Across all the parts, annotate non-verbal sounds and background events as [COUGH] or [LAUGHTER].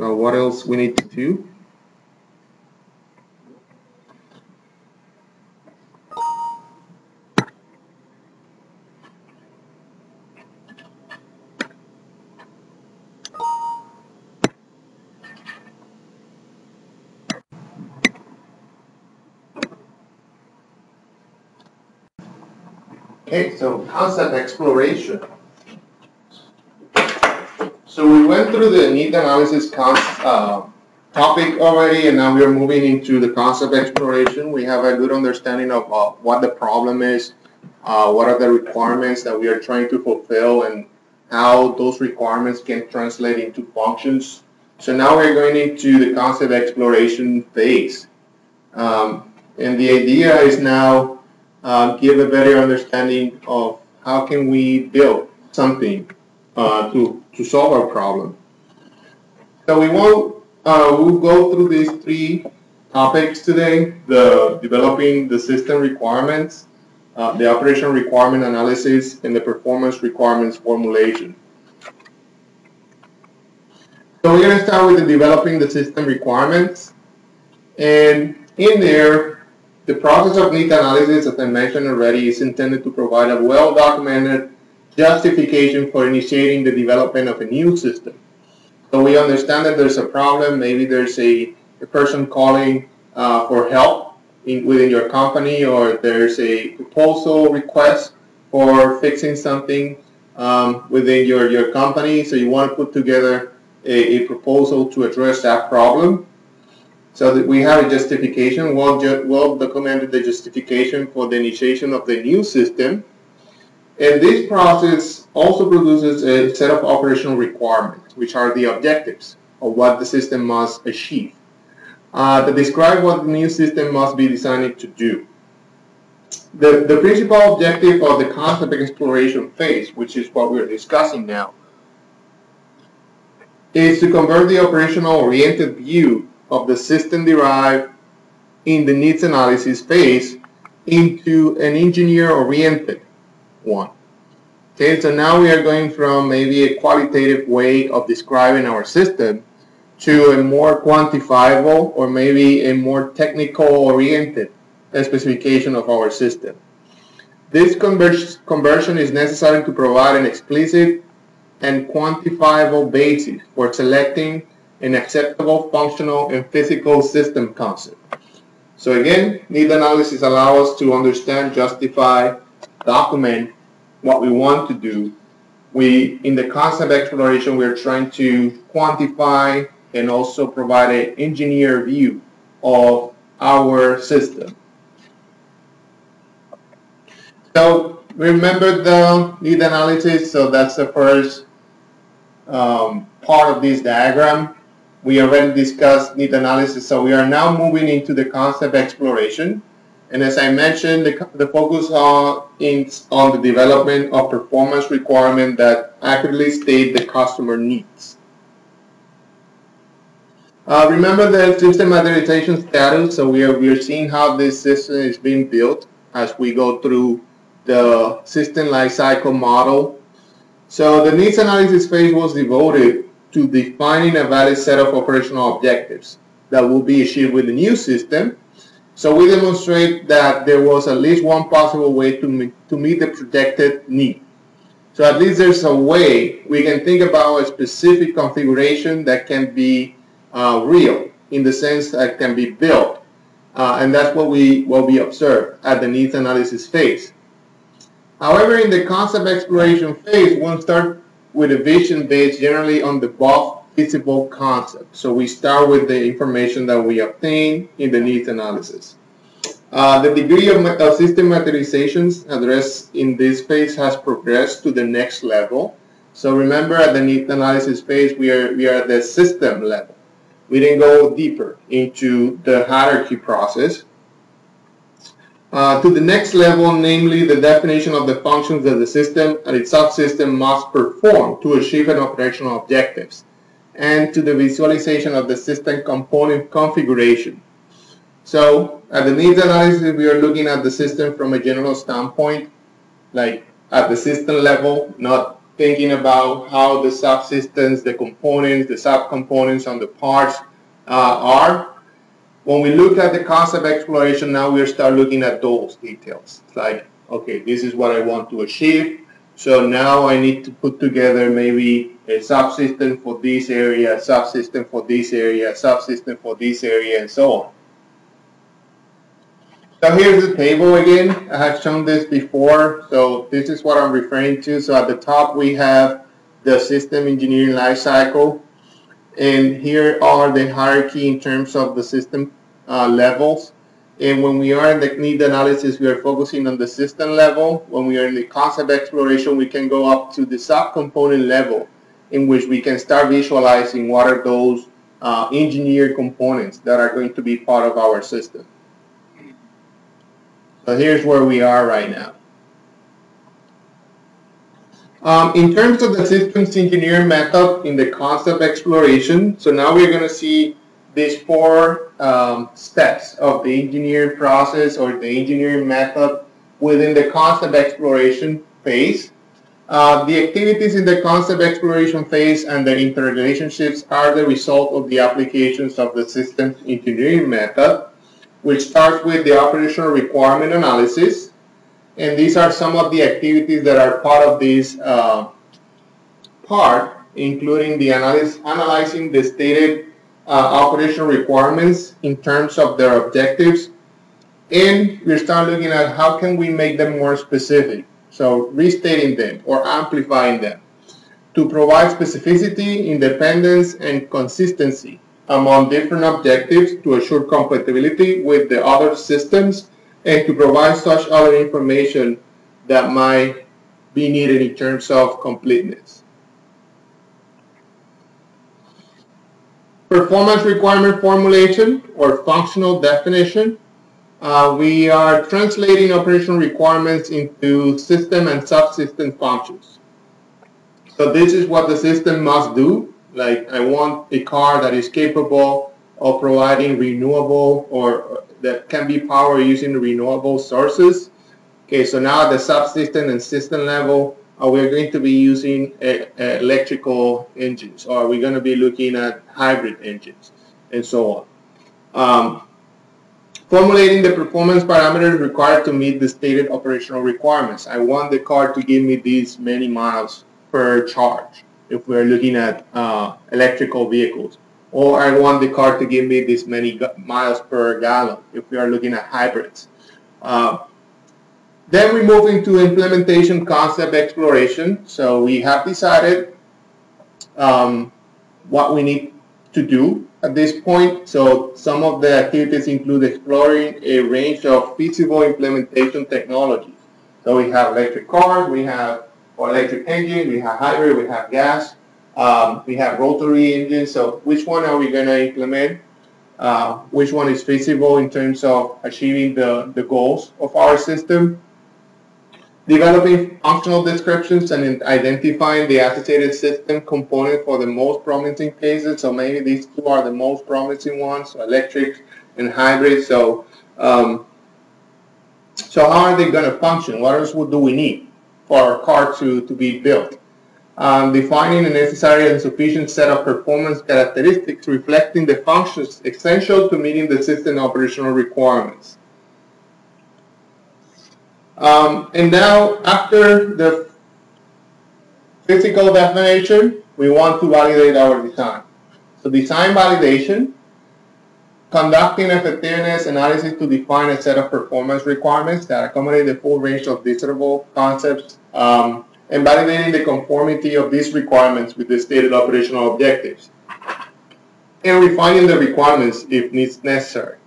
uh, what else we need to do. Okay, so concept exploration. So we went through the need analysis uh, topic already, and now we are moving into the concept exploration. We have a good understanding of uh, what the problem is, uh, what are the requirements that we are trying to fulfill, and how those requirements can translate into functions. So now we're going into the concept exploration phase. Um, and the idea is now uh, give a better understanding of how can we build something uh, to, to solve our problem. So we will uh, we'll go through these three topics today, the developing the system requirements, uh, the operation requirement analysis, and the performance requirements formulation. So we're going to start with the developing the system requirements. And in there, the process of need analysis, as I mentioned already, is intended to provide a well-documented justification for initiating the development of a new system. So we understand that there's a problem, maybe there's a, a person calling uh, for help in, within your company or there's a proposal request for fixing something um, within your, your company. So you want to put together a, a proposal to address that problem. So that we have a justification, well, ju well documented the justification for the initiation of the new system. And this process also produces a set of operational requirements, which are the objectives of what the system must achieve. Uh, to describe what the new system must be designed to do. The, the principal objective of the concept exploration phase, which is what we're discussing now, is to convert the operational oriented view of the system derived in the needs analysis phase into an engineer-oriented one. Okay, so now we are going from maybe a qualitative way of describing our system to a more quantifiable or maybe a more technical-oriented specification of our system. This conversion is necessary to provide an explicit and quantifiable basis for selecting an acceptable functional and physical system concept. So again, need analysis allows us to understand, justify, document what we want to do. We, in the concept exploration, we're trying to quantify and also provide an engineer view of our system. So remember the need analysis, so that's the first um, part of this diagram we already discussed need analysis, so we are now moving into the concept exploration. And as I mentioned, the, the focus on, in, on the development of performance requirements that accurately state the customer needs. Uh, remember the system materialization status, so we are, we are seeing how this system is being built as we go through the system lifecycle model. So the needs analysis phase was devoted to defining a valid set of operational objectives that will be achieved with the new system. So we demonstrate that there was at least one possible way to meet, to meet the projected need. So at least there's a way we can think about a specific configuration that can be uh, real in the sense that can be built. Uh, and that's what we, what we observe at the needs analysis phase. However, in the concept exploration phase, one start with a vision based generally on the above visible concept. So we start with the information that we obtain in the needs analysis. Uh, the degree of, of system materializations addressed in this phase has progressed to the next level. So remember at the needs analysis phase, we are, we are at the system level. We didn't go deeper into the hierarchy process. Uh, to the next level, namely the definition of the functions that the system and its subsystem must perform to achieve an operational objectives, and to the visualization of the system component configuration. So at the needs analysis, we are looking at the system from a general standpoint, like at the system level, not thinking about how the subsystems, the components, the subcomponents on the parts uh, are. When we look at the concept exploration, now we start looking at those details. It's like, okay, this is what I want to achieve. So now I need to put together maybe a subsystem for this area, subsystem for this area, subsystem for this area, and so on. So here's the table again. I have shown this before. So this is what I'm referring to. So at the top we have the system engineering lifecycle. And here are the hierarchy in terms of the system uh, levels. And when we are in the need analysis, we are focusing on the system level. When we are in the concept exploration, we can go up to the subcomponent level in which we can start visualizing what are those uh, engineered components that are going to be part of our system. So here's where we are right now. Um, in terms of the systems engineering method in the concept exploration, so now we're going to see these four um, steps of the engineering process or the engineering method within the concept exploration phase. Uh, the activities in the concept exploration phase and their interrelationships are the result of the applications of the systems engineering method, which starts with the operational requirement analysis. And these are some of the activities that are part of this uh, part, including the analysis, analyzing the stated Uh, operational requirements in terms of their objectives. And we start looking at how can we make them more specific. So restating them or amplifying them to provide specificity, independence, and consistency among different objectives to assure compatibility with the other systems and to provide such other information that might be needed in terms of completeness. Performance requirement formulation or functional definition. Uh, we are translating operational requirements into system and subsystem functions. So this is what the system must do like I want a car that is capable of providing renewable or that can be powered using renewable sources. Okay, so now at the subsystem and system level, uh, we're going to be using electrical engines or are we're going to be looking at hybrid engines and so on. Um, formulating the performance parameters required to meet the stated operational requirements. I want the car to give me these many miles per charge if we're looking at uh, electrical vehicles. Or I want the car to give me this many miles per gallon if we are looking at hybrids. Uh, then we move into implementation concept exploration. So we have decided um, what we need to do at this point. So some of the activities include exploring a range of feasible implementation technologies. So we have electric cars, we have electric engine, we have hybrid, we have gas, um, we have rotary engines. So which one are we going to implement? Uh, which one is feasible in terms of achieving the, the goals of our system? Developing functional descriptions and identifying the associated system component for the most promising cases. So maybe these two are the most promising ones, so electric and hybrid. So, um, so how are they going to function? What else do we need? for our car to, to be built. Um, defining a necessary and sufficient set of performance characteristics reflecting the functions essential to meeting the system operational requirements. Um, and now, after the physical definition, we want to validate our design. So design validation conducting effectiveness analysis to define a set of performance requirements that accommodate the full range of desirable concepts um, and validating the conformity of these requirements with the stated operational objectives and refining the requirements if needs necessary.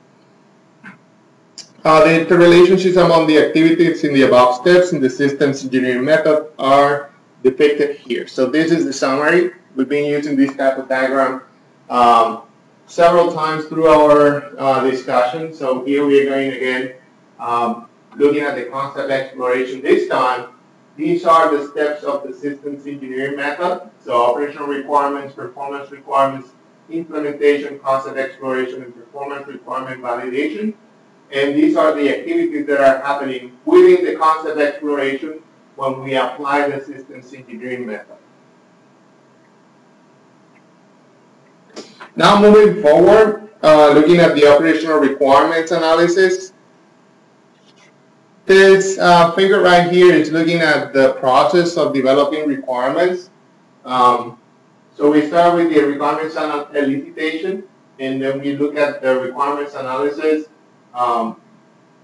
Uh, the interrelationships among the activities in the above steps in the systems engineering method are depicted here. So this is the summary. We've been using this type of diagram um, several times through our uh, discussion. So here we are going again, um, looking at the concept exploration. This time, these are the steps of the systems engineering method. So operational requirements, performance requirements, implementation, concept exploration, and performance requirement validation. And these are the activities that are happening within the concept exploration when we apply the systems engineering method. Now moving forward, uh, looking at the operational requirements analysis, this uh, figure right here is looking at the process of developing requirements. Um, so we start with the requirements elicitation, and then we look at the requirements analysis. Um,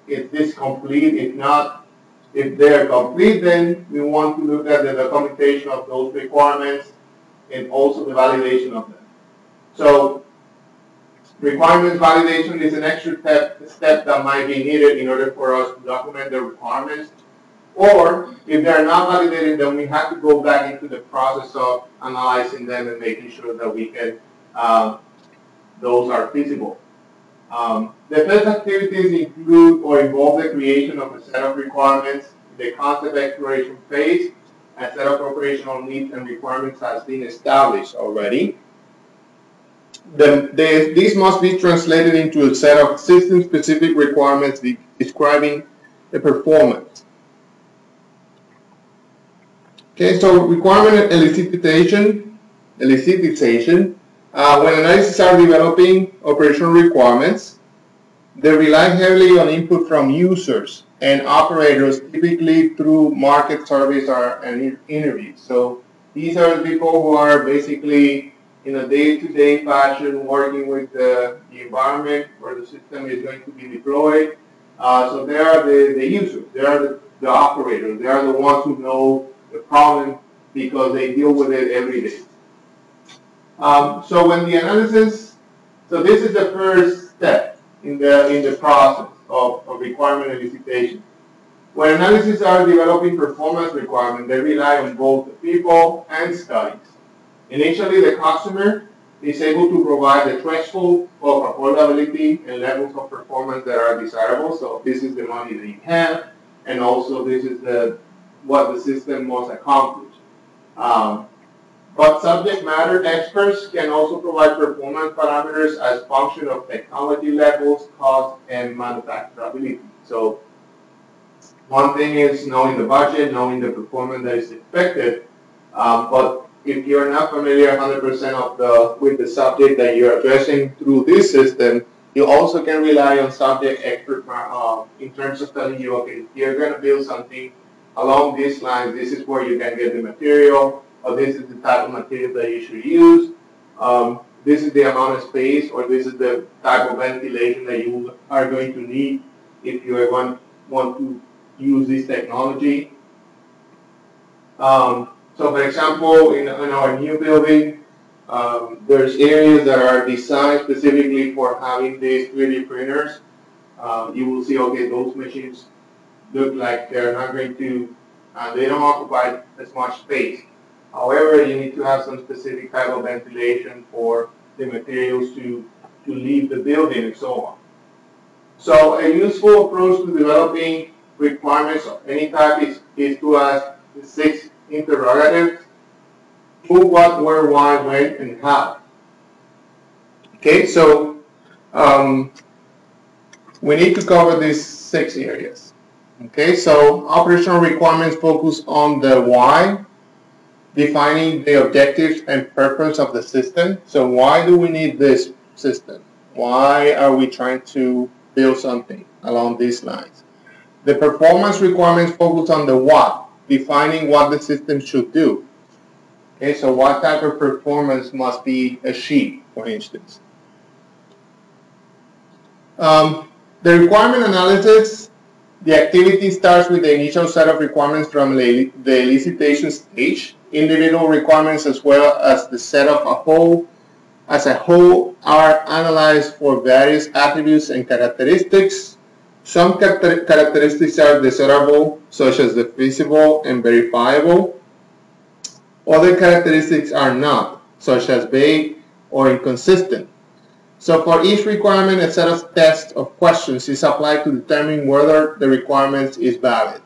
is this complete? If not, if they're complete, then we want to look at the documentation of those requirements and also the validation of them. So requirements validation is an extra step, step that might be needed in order for us to document the requirements. Or if they're not validated, then we have to go back into the process of analyzing them and making sure that we can, uh, those are feasible. Um, the first activities include or involve the creation of a set of requirements, the concept exploration phase, a set of operational needs and requirements has been established already the, the, these must be translated into a set of system-specific requirements describing the performance. Okay, so requirement elicitation, elicitation. Uh, when analysts are developing operational requirements, they rely heavily on input from users and operators, typically through market surveys or and interviews. So these are the people who are basically in a day-to-day fashion working with the, the, environment where the system is going to be deployed. Uh, so they are the, the users, they are the, the operators, they are the ones who know the problem because they deal with it every day. Um, so when the analysis, so this is the first step in the, in the process of, of requirement elicitation. When analysis are developing performance requirements, they rely on both the people and studies. Initially, the customer is able to provide the threshold of affordability and levels of performance that are desirable. So this is the money that you have, and also this is the what the system must accomplish. Um, but subject matter experts can also provide performance parameters as function of technology levels, cost, and manufacturability. So one thing is knowing the budget, knowing the performance that is expected, um, but if you're not familiar 100% of the with the subject that you're addressing through this system, you also can rely on subject expert uh, in terms of telling you, okay, you're going to build something along these lines. This is where you can get the material, or this is the type of material that you should use. Um, this is the amount of space, or this is the type of ventilation that you are going to need if you want, want to use this technology. Um, so for example, in, in our new building, um, there's areas that are designed specifically for having these 3D printers. Um, you will see, okay, those machines look like they're not going to, uh, they don't occupy as much space. However, you need to have some specific type of ventilation for the materials to, to leave the building and so on. So a useful approach to developing requirements of any type is, is to ask the six interrogatives, who, what, where, why, when, and how. Okay, so um, we need to cover these six areas. Okay, so operational requirements focus on the why, defining the objectives and purpose of the system. So why do we need this system? Why are we trying to build something along these lines? The performance requirements focus on the what, defining what the system should do. Okay, so what type of performance must be achieved, for instance. Um, the requirement analysis, the activity starts with the initial set of requirements from the, the elicitation stage. Individual requirements as well as the set of a whole as a whole are analyzed for various attributes and characteristics some characteristics are desirable, such as the feasible and verifiable. Other characteristics are not, such as vague or inconsistent. So for each requirement, a set of tests of questions is applied to determine whether the requirement is valid.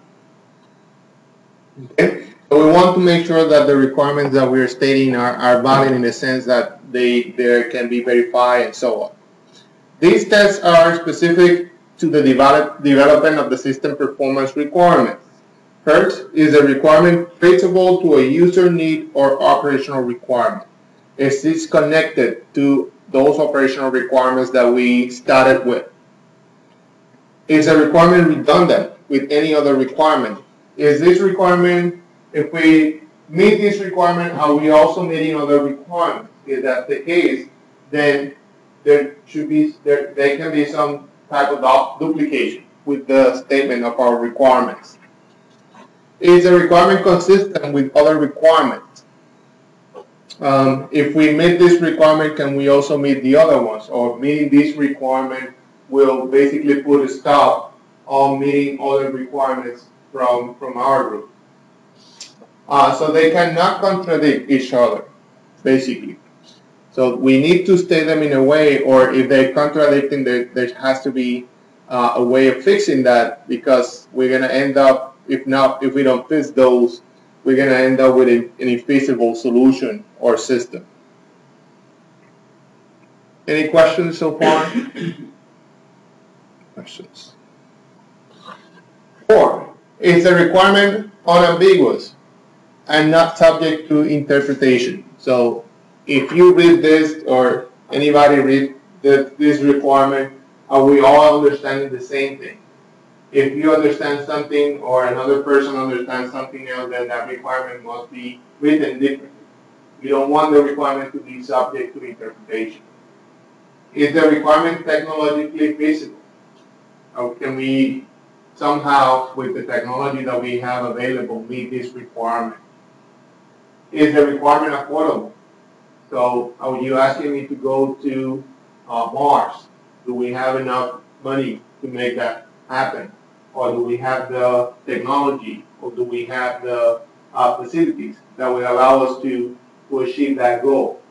Okay? So we want to make sure that the requirements that we're stating are, are valid in the sense that they, they can be verified and so on. These tests are specific to the develop, development of the system performance requirements. First, is a requirement traceable to a user need or operational requirement? Is this connected to those operational requirements that we started with? Is a requirement redundant with any other requirement? Is this requirement, if we meet this requirement, are we also meeting other requirements? If that's the case, then there should be, there, there can be some type of duplication with the statement of our requirements. Is the requirement consistent with other requirements? Um, if we meet this requirement, can we also meet the other ones? Or meeting this requirement will basically put a stop on meeting other requirements from, from our group. Uh, so they cannot contradict each other, basically. So we need to state them in a way, or if they're contradicting, there, there has to be uh, a way of fixing that because we're going to end up, if not, if we don't fix those, we're going to end up with an, an infeasible solution or system. Any questions so far? [COUGHS] questions? Four, is the requirement unambiguous and not subject to interpretation? So if you read this or anybody read the, this requirement, are we all understanding the same thing? If you understand something or another person understands something else, then that requirement must be written differently. We don't want the requirement to be subject to interpretation. Is the requirement technologically feasible? Or can we somehow, with the technology that we have available, meet this requirement? Is the requirement affordable? So are you asking me to go to uh, Mars? Do we have enough money to make that happen? Or do we have the technology? Or do we have the uh, facilities that will allow us to, to achieve that goal?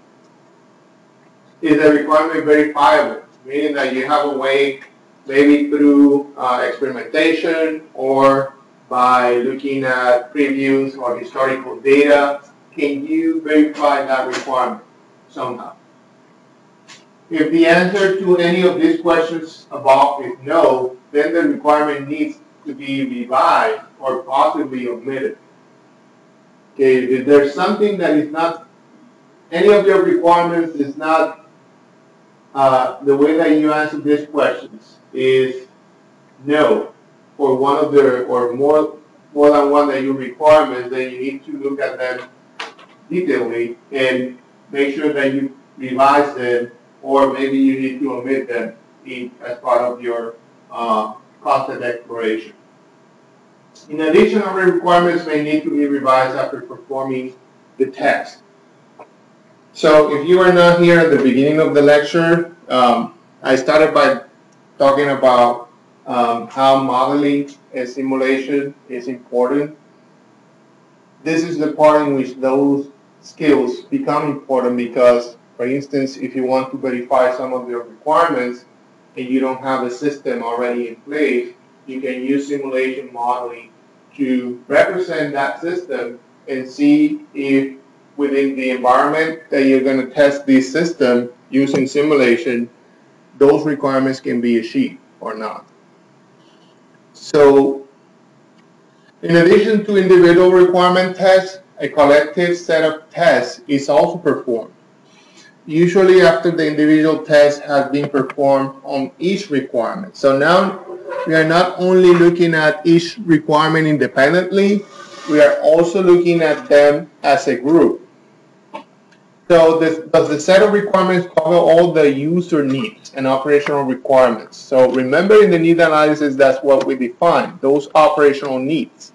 Is the requirement verifiable? Meaning that you have a way, maybe through uh, experimentation or by looking at previews or historical data, can you verify that requirement? somehow. If the answer to any of these questions above is no, then the requirement needs to be revised or possibly omitted. Okay, if there's something that is not, any of your requirements is not, uh, the way that you answer these questions is no for one of the, or more, more than one of your requirements, then you need to look at them detailedly and make sure that you revise them, or maybe you need to omit them in, as part of your uh, concept exploration. In addition, other requirements may need to be revised after performing the test. So if you are not here at the beginning of the lecture, um, I started by talking about um, how modeling and simulation is important. This is the part in which those skills become important because, for instance, if you want to verify some of your requirements and you don't have a system already in place, you can use simulation modeling to represent that system and see if within the environment that you're going to test this system using simulation, those requirements can be achieved or not. So in addition to individual requirement tests, a collective set of tests is also performed, usually after the individual test has been performed on each requirement. So now we are not only looking at each requirement independently, we are also looking at them as a group. So this, does the set of requirements cover all the user needs and operational requirements? So remember in the need analysis, that's what we define, those operational needs,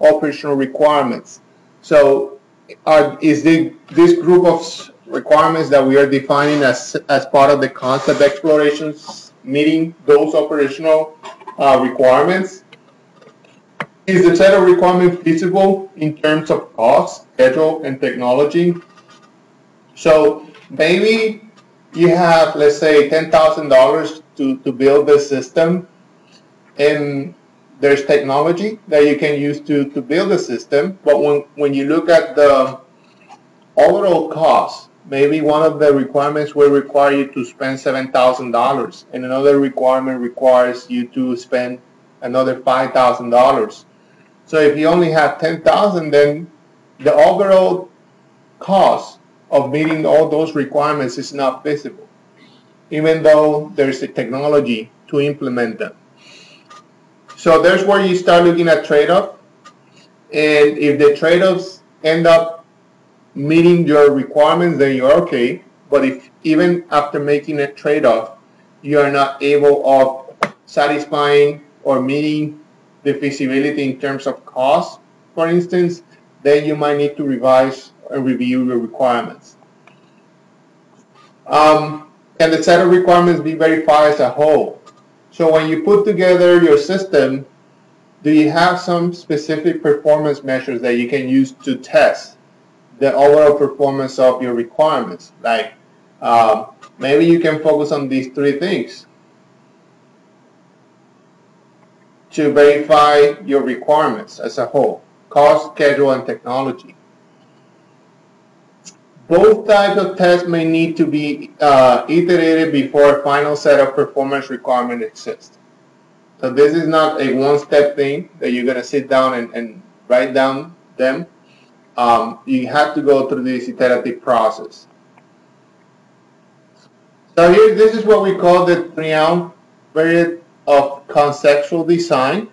operational requirements. So are, is the, this group of requirements that we are defining as, as part of the concept explorations meeting those operational uh, requirements? Is the set of requirements feasible in terms of cost, schedule, and technology? So maybe you have, let's say, $10,000 to, to build this system, and there's technology that you can use to, to build a system, but when, when you look at the overall cost, maybe one of the requirements will require you to spend $7,000 and another requirement requires you to spend another $5,000. So if you only have 10,000, then the overall cost of meeting all those requirements is not visible, even though there's a technology to implement them. So there's where you start looking at trade-off. And if the trade-offs end up meeting your requirements, then you're okay. But if even after making a trade-off, you are not able of satisfying or meeting the feasibility in terms of cost, for instance, then you might need to revise and review your requirements. Um, and the set of requirements be verified as a whole. So when you put together your system, do you have some specific performance measures that you can use to test the overall performance of your requirements? Like um, maybe you can focus on these three things to verify your requirements as a whole, cost, schedule, and technology. Both types of tests may need to be uh, iterated before a final set of performance requirements exists. So this is not a one-step thing that you're going to sit down and, and write down them. Um, you have to go through this iterative process. So here, this is what we call the triumvirate of conceptual design.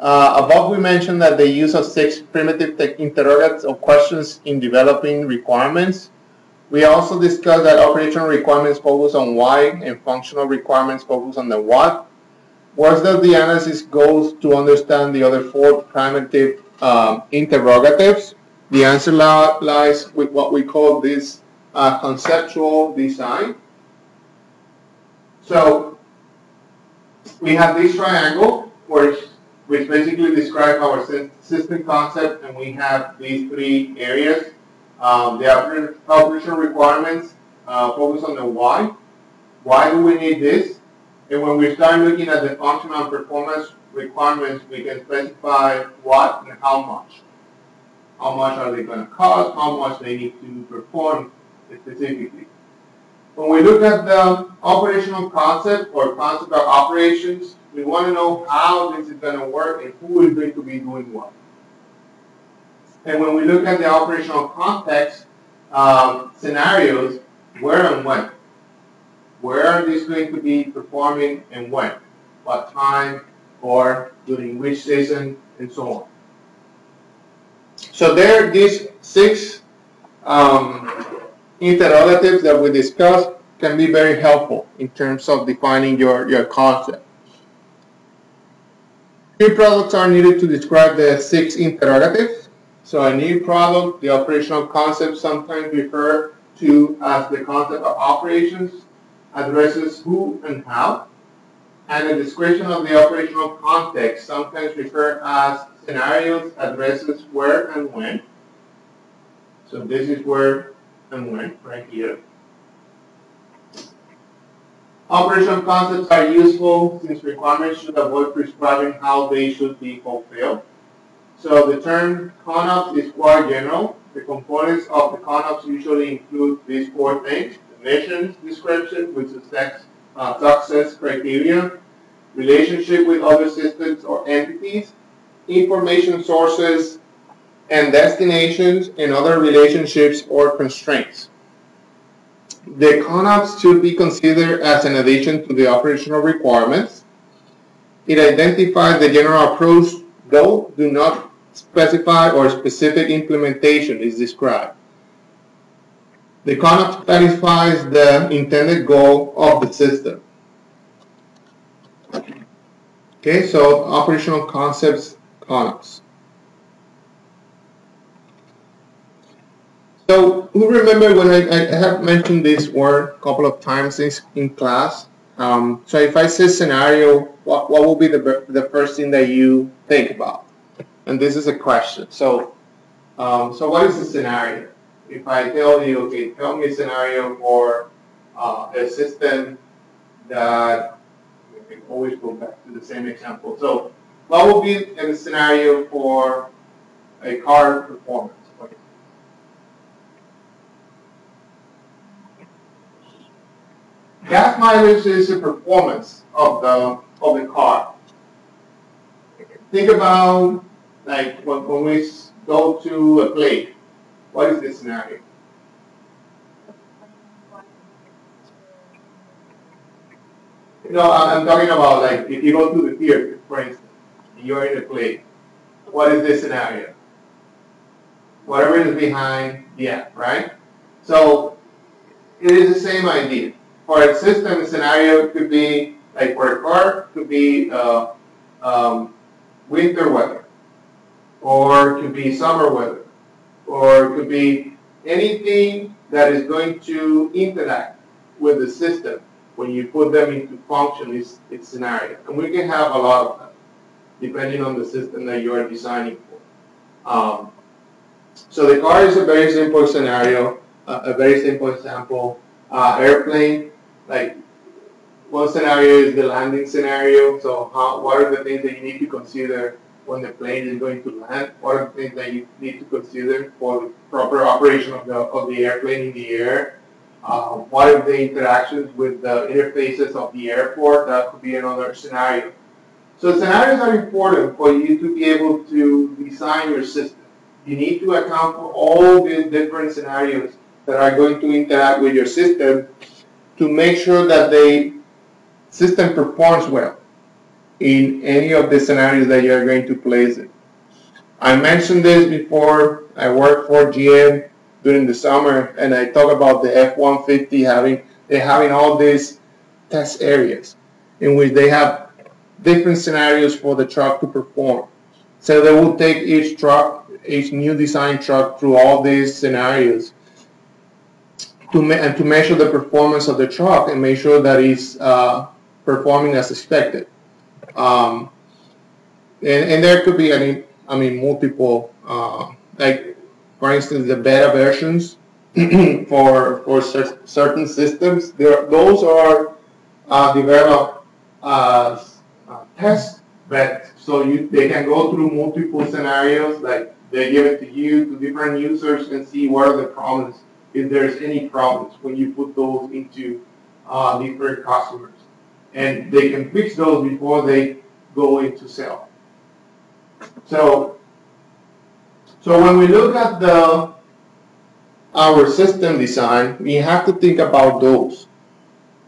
Uh, above we mentioned that the use of six primitive interrogatives or questions in developing requirements. We also discussed that operational requirements focus on why and functional requirements focus on the what. Whereas the analysis goes to understand the other four primitive um, interrogatives, the answer lies with what we call this uh, conceptual design. So we have this triangle, which which basically describe our system concept, and we have these three areas. Um, the operational requirements uh, focus on the why. Why do we need this? And when we start looking at the functional performance requirements, we can specify what and how much. How much are they going to cost? How much they need to perform specifically. When we look at the operational concept or concept of operations, we want to know how this is going to work and who is going to be doing what. And when we look at the operational context um, scenarios, where and when. Where are these going to be performing and when? What time or during which season and so on. So there are these six um, interrogatives that we discussed can be very helpful in terms of defining your, your concept. New products are needed to describe the six interrogatives. So a new product, the operational concept sometimes referred to as the concept of operations, addresses who and how. And a description of the operational context, sometimes referred as scenarios, addresses where and when. So this is where and when, right here. Operational concepts are useful since requirements should avoid prescribing how they should be fulfilled. So the term CONOPS is quite general. The components of the CONOPS usually include these four things. The mission description, which is uh, success criteria, relationship with other systems or entities, information sources and destinations, and other relationships or constraints. The CONOPS should be considered as an addition to the operational requirements. It identifies the general approach, though do not specify or specific implementation is described. The CONOPS clarifies the intended goal of the system. Okay, so operational concepts, CONOPS. So who remember when I, I have mentioned this word a couple of times in, in class? Um, so if I say scenario, what, what will be the, the first thing that you think about? And this is a question. So, um, so what is the scenario? If I tell you, okay, tell me a scenario for uh, a system that, we can always go back to the same example. So what will be the scenario for a car performance? Gas mileage is the performance of the of the car. Think about like when, when we go to a plate, what is the scenario? You know, I'm talking about like if you go to the theater, for instance, and you're in a play. What is this scenario? Whatever is behind app, right? So it is the same idea. For a system, scenario could be like for a car, could be uh, um, winter weather, or it could be summer weather, or it could be anything that is going to interact with the system when you put them into function is its scenario. And we can have a lot of them, depending on the system that you are designing for. Um, so the car is a very simple scenario, uh, a very simple example. Uh, airplane, like one scenario is the landing scenario. So how, what are the things that you need to consider when the plane is going to land? What are the things that you need to consider for the proper operation of the, of the airplane in the air? Uh, what are the interactions with the interfaces of the airport? That could be another scenario. So scenarios are important for you to be able to design your system. You need to account for all the different scenarios that are going to interact with your system to make sure that the system performs well in any of the scenarios that you are going to place it. I mentioned this before. I worked for GM during the summer, and I talk about the F-150 having they having all these test areas in which they have different scenarios for the truck to perform. So they will take each truck, each new design truck through all these scenarios to and to measure the performance of the truck and make sure that it's uh, performing as expected. Um, and, and there could be any, I mean, multiple, uh, like for instance, the beta versions [CLEARS THROAT] for for certain systems. There, those are uh, developed as uh, test beds, so you they can go through multiple scenarios. Like they give it to you to different users and see what are the problems, if there's any problems when you put those into uh, different customers, and they can fix those before they go into sale. So so when we look at the our system design, we have to think about those.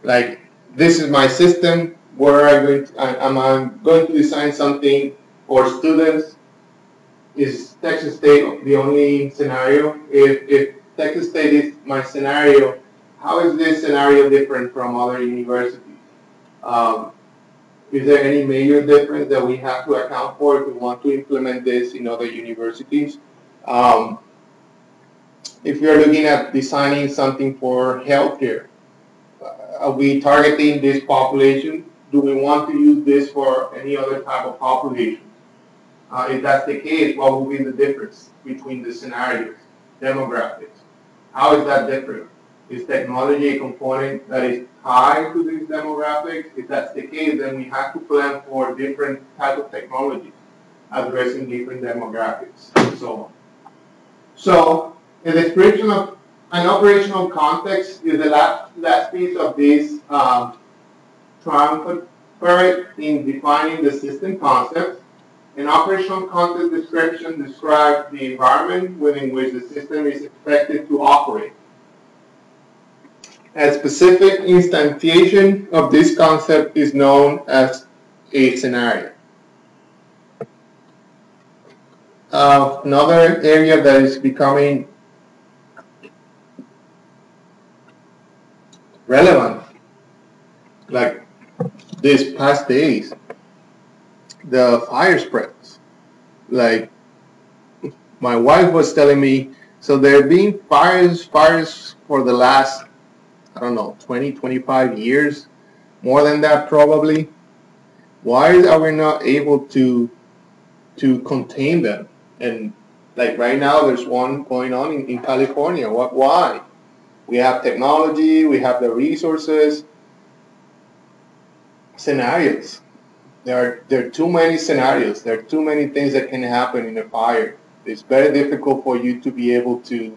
Like, this is my system. Where I going to, I, am I going to design something for students? Is Texas State the only scenario? If, if Texas State is my scenario, how is this scenario different from other universities? Um, is there any major difference that we have to account for if we want to implement this in other universities? Um, if we are looking at designing something for healthcare, uh, are we targeting this population? Do we want to use this for any other type of population? Uh, if that's the case, what will be the difference between the scenarios, demographics? How is that different? Is technology a component that is tied to these demographics? If that's the case, then we have to plan for different type of technologies addressing different demographics and so on. So the description of an operational context is the last, last piece of this um, triumvirate in defining the system concept. An operational context description describes the environment within which the system is expected to operate. A specific instantiation of this concept is known as a scenario. Uh, another area that is becoming relevant, like these past days, the fire spreads. Like my wife was telling me, so there have been fires, fires for the last I don't know, 20, 25 years, more than that probably. Why are we not able to to contain them? And like right now, there's one going on in, in California. What? Why? We have technology, we have the resources. Scenarios. There are there are too many scenarios. There are too many things that can happen in a fire. It's very difficult for you to be able to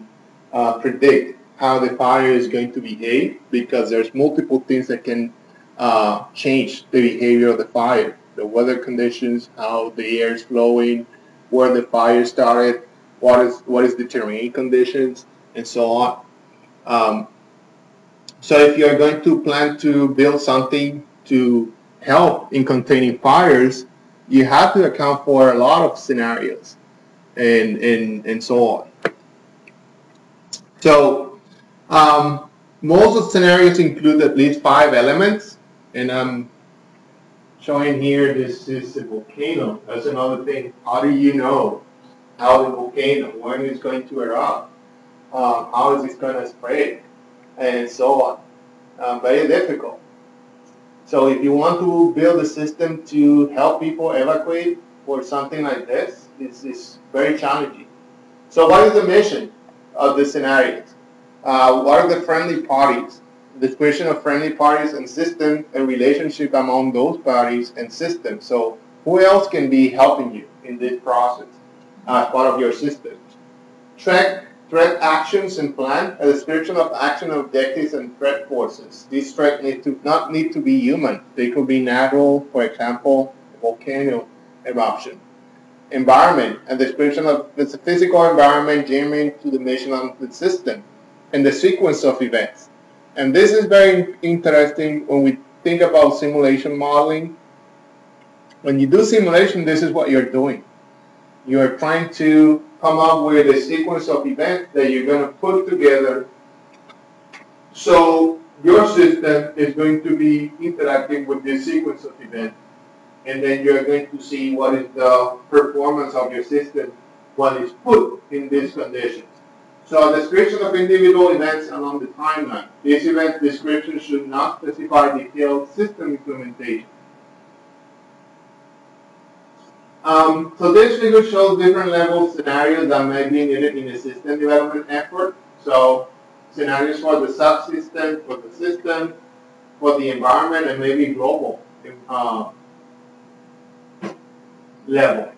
uh, predict how the fire is going to behave because there's multiple things that can uh, change the behavior of the fire. The weather conditions, how the air is flowing, where the fire started, what is what is the terrain conditions, and so on. Um, so if you're going to plan to build something to help in containing fires, you have to account for a lot of scenarios and, and, and so on. So um, most of the scenarios include at least five elements, and I'm showing here this is a volcano. That's another thing. How do you know how the volcano, when it's going to erupt, um, how is it going to spread, and so on. Um, very difficult. So if you want to build a system to help people evacuate for something like this, it's, is very challenging. So what is the mission of the scenarios? Uh, what are the friendly parties? The description of friendly parties and system and relationship among those parties and systems. So who else can be helping you in this process as part of your system? Track threat actions and plan, a description of action objectives and threat forces. These threats need to not need to be human. They could be natural, for example, volcano eruption. Environment, a description of the physical environment germane to the mission of the system and the sequence of events. And this is very interesting when we think about simulation modeling. When you do simulation, this is what you're doing. You're trying to come up with a sequence of events that you're going to put together so your system is going to be interacting with this sequence of events and then you're going to see what is the performance of your system when it's put in these conditions. So a description of individual events along the timeline. This event description should not specify detailed system implementation. Um, so this figure shows different level scenarios that may be needed in a system development effort. So scenarios for the subsystem, for the system, for the environment, and maybe global uh, level.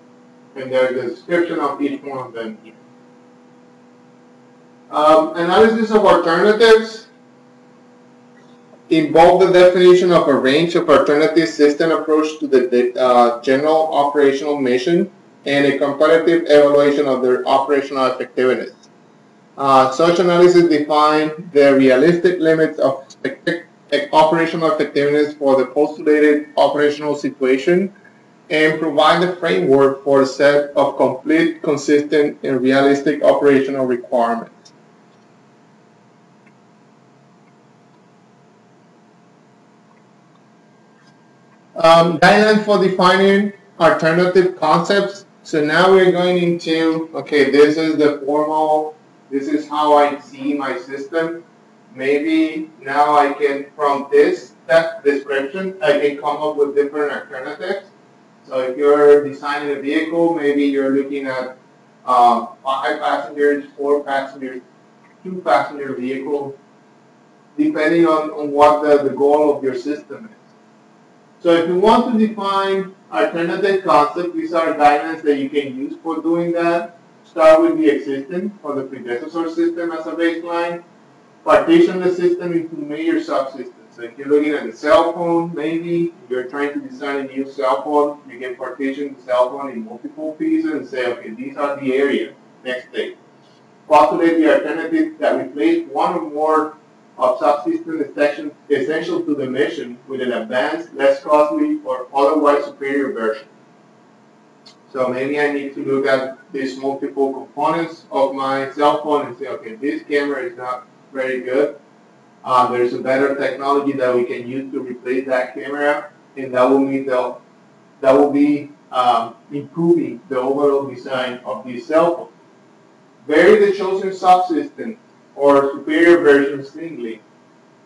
And there's a description of each one of them here. Um, analysis of alternatives involve the definition of a range of alternative system approach to the uh, general operational mission and a comparative evaluation of their operational effectiveness. Uh, such analysis defines the realistic limits of operational effectiveness for the postulated operational situation and provide the framework for a set of complete, consistent, and realistic operational requirements. Um, guidelines for defining alternative concepts. So now we're going into, okay, this is the formal, this is how I see my system. Maybe now I can, from this that description, I can come up with different alternatives. So if you're designing a vehicle, maybe you're looking at um, five passengers, four passengers, two passenger vehicle, depending on, on what the, the goal of your system is. So if you want to define alternative concepts, these are guidelines that you can use for doing that. Start with the existing or the predecessor system as a baseline. Partition the system into major subsystems. So if you're looking at the cell phone, maybe you're trying to design a new cell phone, you can partition the cell phone in multiple pieces and say, okay, these are the areas. Next stage. Postulate the alternative that replace one or more of subsystem essential to the mission with an advanced, less costly, or otherwise superior version. So maybe I need to look at these multiple components of my cell phone and say, okay, this camera is not very good. Uh, there's a better technology that we can use to replace that camera, and that will mean the, that will be um, improving the overall design of this cell phone. Vary the chosen subsystem or superior versions singly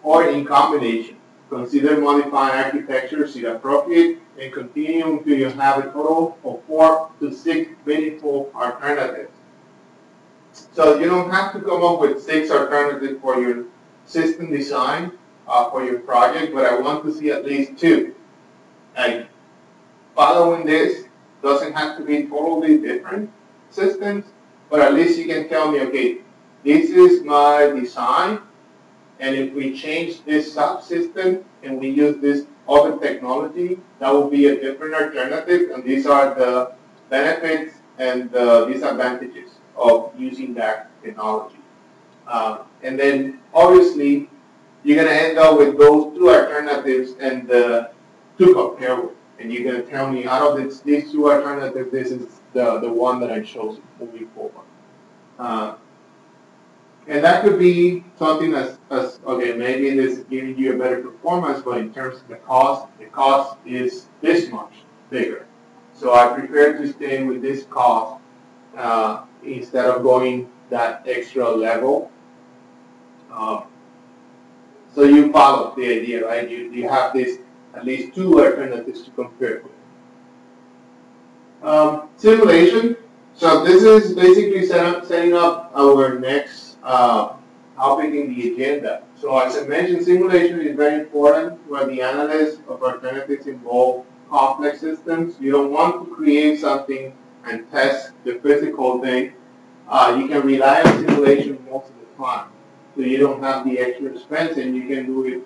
or in combination. Consider modifying architectures if appropriate and continue until you have a total of four to six meaningful alternatives. So you don't have to come up with six alternatives for your system design uh, for your project, but I want to see at least two. And following this doesn't have to be totally different systems, but at least you can tell me, okay, this is my design, and if we change this subsystem and we use this other technology, that will be a different alternative, and these are the benefits and the disadvantages of using that technology. Uh, and then obviously you're going to end up with those two alternatives and uh, to compare with. And you're going to tell me out of this, these two alternatives, this is the, the one that I chose moving forward. Uh, and that could be something as, as, okay, maybe this is giving you a better performance, but in terms of the cost, the cost is this much bigger. So I prefer to stay with this cost uh, instead of going that extra level. Uh, so you follow the idea, right? You, you have this at least two alternatives to compare with. Um, simulation. So this is basically set up, setting up our next uh, the agenda. So as I mentioned, simulation is very important where the analysis of alternatives involve complex systems. You don't want to create something and test the physical thing. Uh, you can rely on simulation most of the time. So you don't have the extra expense and you can do it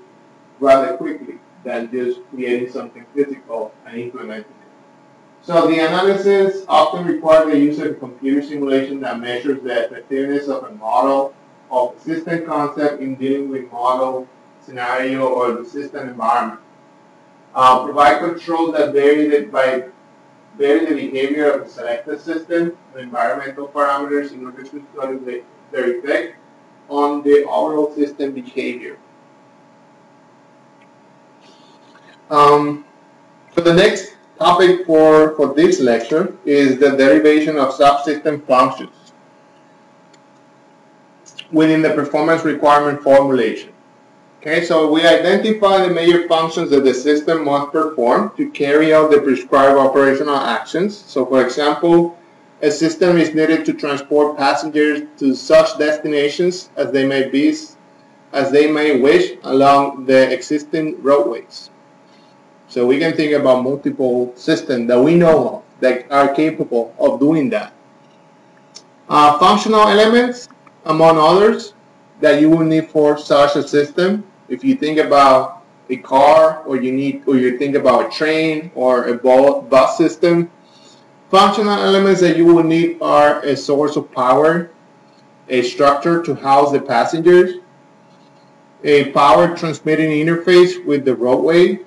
rather quickly than just creating something physical and implementing. So the analysis often requires the use of computer simulation that measures the effectiveness of a model of system concept in dealing with model scenario or the system environment. Uh, provide controls that vary the, by vary the behavior of the selected system and environmental parameters in order to study the, their effect on the overall system behavior. Um, the next topic for, for this lecture is the derivation of subsystem functions within the performance requirement formulation. Okay, so we identify the major functions that the system must perform to carry out the prescribed operational actions. So for example, a system is needed to transport passengers to such destinations as they may be as they may wish along the existing roadways. So we can think about multiple systems that we know of that are capable of doing that. Uh, functional elements, among others, that you will need for such a system. If you think about a car, or you need, or you think about a train or a bus system, functional elements that you will need are a source of power, a structure to house the passengers, a power transmitting interface with the roadway,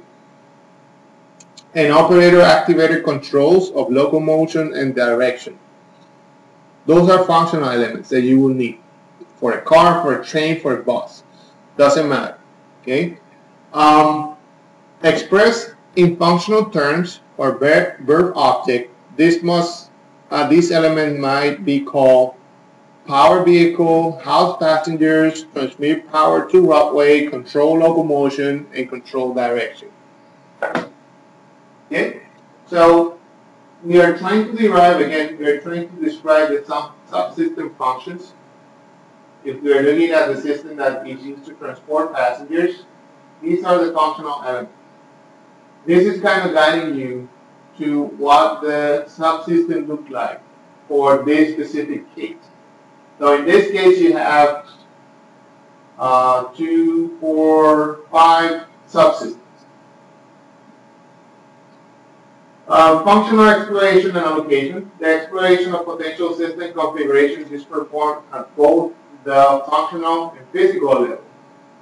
and operator-activated controls of locomotion and direction. Those are functional elements that you will need for a car, for a train, for a bus. Doesn't matter. Okay. Um, in functional terms or verb, verb object, this must uh, this element might be called power vehicle, house passengers, transmit power to roadway, control locomotion, and control direction. Okay? So we are trying to derive, again, we are trying to describe the sub subsystem functions. If we are looking at the system that is used to transport passengers, these are the functional elements. This is kind of guiding you to what the subsystem looks like for this specific case. So in this case, you have uh, two, four, five subsystems. Uh, functional exploration and allocation. The exploration of potential system configurations is performed at both the functional and physical level.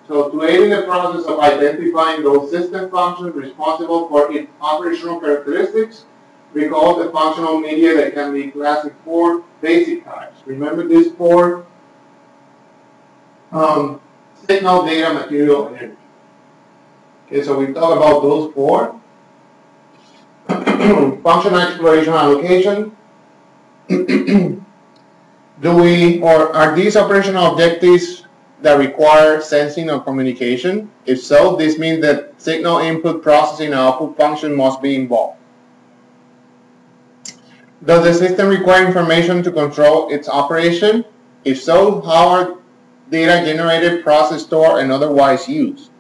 So to aid in the process of identifying those system functions responsible for its operational characteristics, we call the functional media that can be classic four basic types. Remember these four? Um, signal, data, material, energy. Okay, so we talk about those four. [CLEARS THROAT] functional exploration allocation. [CLEARS THROAT] Do we, or are these operational objectives that require sensing or communication? If so, this means that signal input processing and output function must be involved. Does the system require information to control its operation? If so, how are data generated, processed, stored, and otherwise used?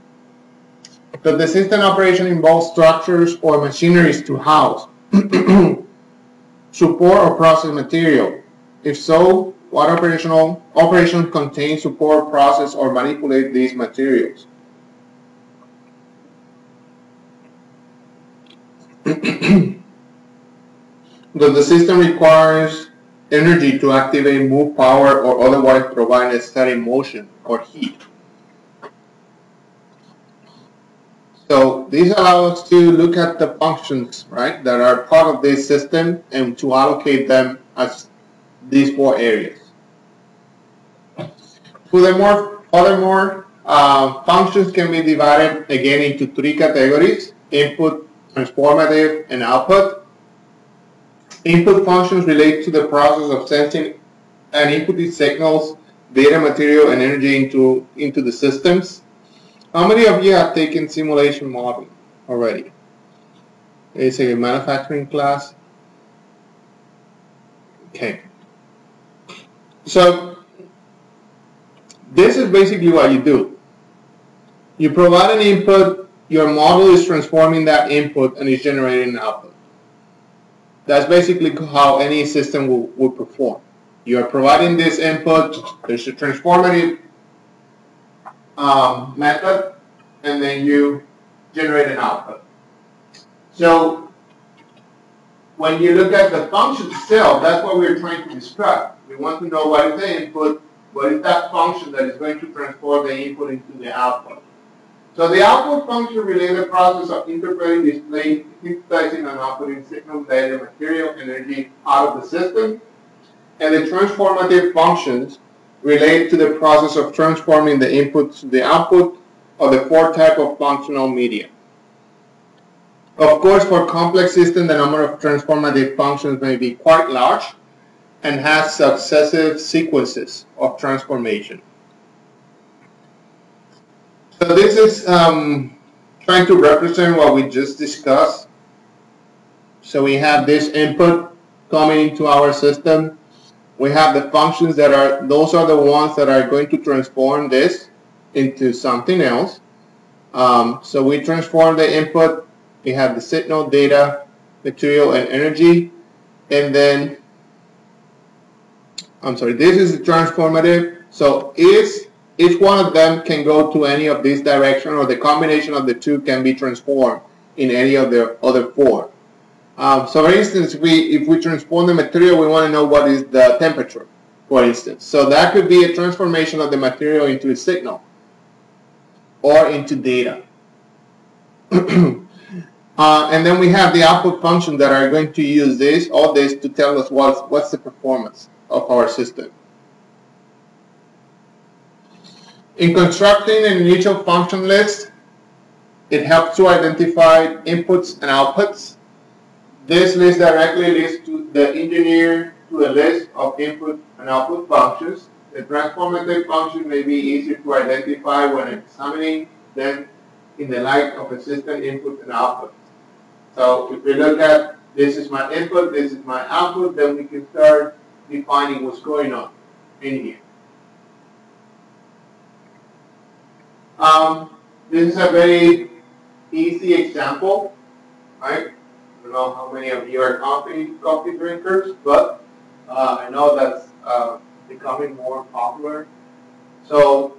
Does the system operation involve structures or machineries to house, [CLEARS THROAT] support or process material? If so, what operational operation contains support, process, or manipulate these materials? [CLEARS THROAT] Does the system requires energy to activate, move power, or otherwise provide necessary motion or heat? These allow us to look at the functions, right, that are part of this system and to allocate them as these four areas. Furthermore, furthermore uh, functions can be divided again into three categories, input, transformative, and output. Input functions relate to the process of sensing and inputting signals, data, material, and energy into, into the systems. How many of you have taken simulation modeling already? It's a manufacturing class. Okay. So this is basically what you do. You provide an input, your model is transforming that input and is generating an output. That's basically how any system will, will perform. You are providing this input, there's a transformative um, method, and then you generate an output. So when you look at the function itself, that's what we're trying to describe. We want to know what is the input, what is that function that is going to transform the input into the output. So the output function relates the process of interpreting, displaying, synthesizing, and outputting signal, data, material, energy out of the system. And the transformative functions relate to the process of transforming the input to the output of the four type of functional media. Of course, for complex systems, the number of transformative functions may be quite large and has successive sequences of transformation. So this is um, trying to represent what we just discussed. So we have this input coming into our system. We have the functions that are, those are the ones that are going to transform this into something else. Um, so we transform the input, we have the signal, data, material, and energy, and then, I'm sorry, this is the transformative. So is each one of them can go to any of these direction or the combination of the two can be transformed in any of the other four. Um, so for instance, we, if we transform the material, we want to know what is the temperature, for instance. So that could be a transformation of the material into a signal or into data. [CLEARS THROAT] uh, and then we have the output function that are going to use this, all this, to tell us what's, what's the performance of our system. In constructing an initial function list, it helps to identify inputs and outputs. This list directly leads to the engineer to a list of input and output functions the transformative function may be easier to identify when examining them in the light of a system input and output. So if we look at this is my input, this is my output, then we can start defining what's going on in here. Um, this is a very easy example, right? I don't know how many of you are coffee coffee drinkers, but uh, I know that's uh, becoming more popular. So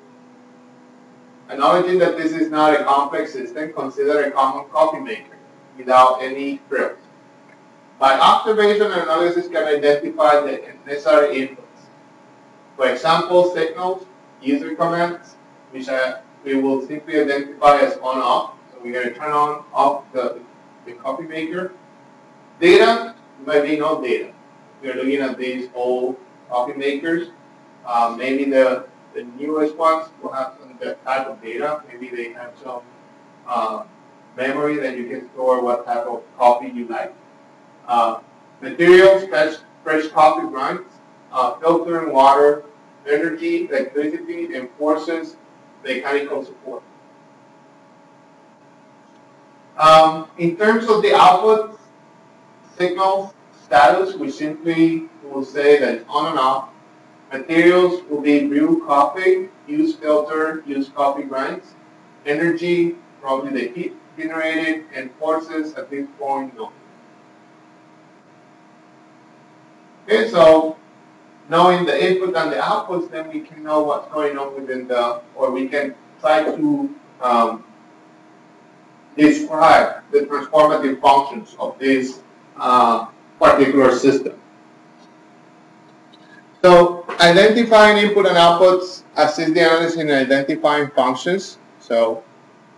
acknowledging that this is not a complex system, consider a common coffee maker without any frills. By observation and analysis can identify the necessary inputs. For example, signals, user commands, which uh, we will simply identify as on-off. So we're going to turn on off the, the coffee maker. Data, might be no data. We're looking at these old coffee makers. Um, maybe the, the newest ones will have some type of data. Maybe they have some uh, memory that you can store what type of coffee you like. Uh, materials, fresh, fresh coffee grinds, uh, filtering water, energy, electricity, and forces, mechanical support. Um, in terms of the output signal status, we simply will say that on and off. Materials will be brew coffee, use filter, use coffee grinds. Energy, probably the heat generated, and forces at this point, no. Okay, so knowing the input and the outputs, then we can know what's going on within the, or we can try to um, describe the transformative functions of this uh, particular system. So identifying input and outputs assist the analyst in identifying functions. So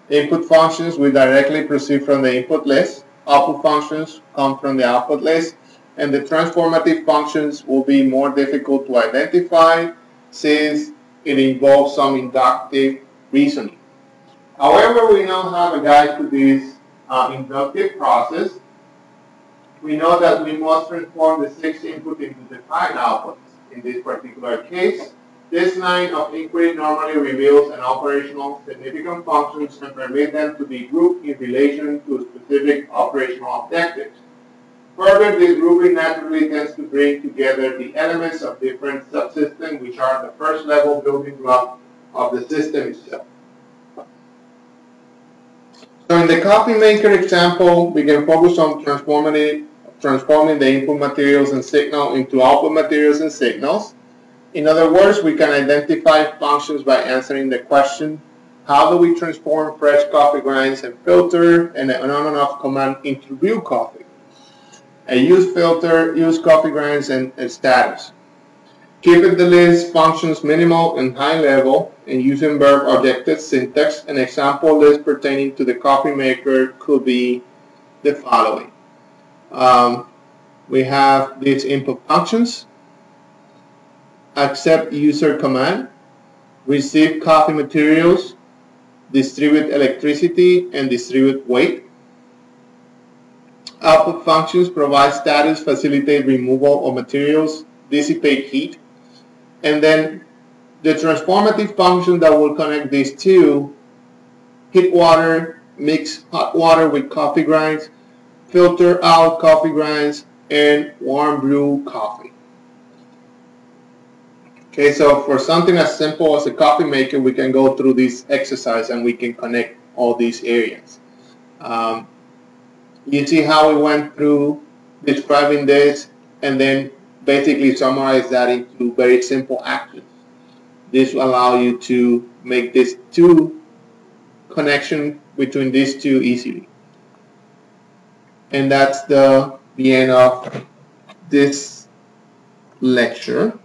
input functions we directly proceed from the input list. Output functions come from the output list. And the transformative functions will be more difficult to identify since it involves some inductive reasoning. However, we now have a guide to this uh, inductive process. We know that we must transform the six input into the five outputs. In this particular case, this line of inquiry normally reveals an operational significant functions and permit them to be grouped in relation to specific operational objectives. Further, this grouping naturally tends to bring together the elements of different subsystems, which are the first level building block of the system itself. So in the coffee maker example, we can focus on transforming, transforming the input materials and signal into output materials and signals. In other words, we can identify functions by answering the question, how do we transform fresh coffee grinds and filter and an on and off command into real coffee? A use filter, use coffee grinds, and, and status. Keeping the list functions minimal and high level and using verb objective syntax. An example list pertaining to the coffee maker could be the following. Um, we have these input functions, accept user command, receive coffee materials, distribute electricity, and distribute weight. Output functions provide status, facilitate removal of materials, dissipate heat. And then the transformative function that will connect these two, heat water, mix hot water with coffee grinds, filter out coffee grinds, and warm brew coffee. Okay, so for something as simple as a coffee maker, we can go through this exercise and we can connect all these areas. Um, you see how we went through describing this and then basically summarize that into very simple actions. This will allow you to make this two connection between these two easily. And that's the, the end of this lecture.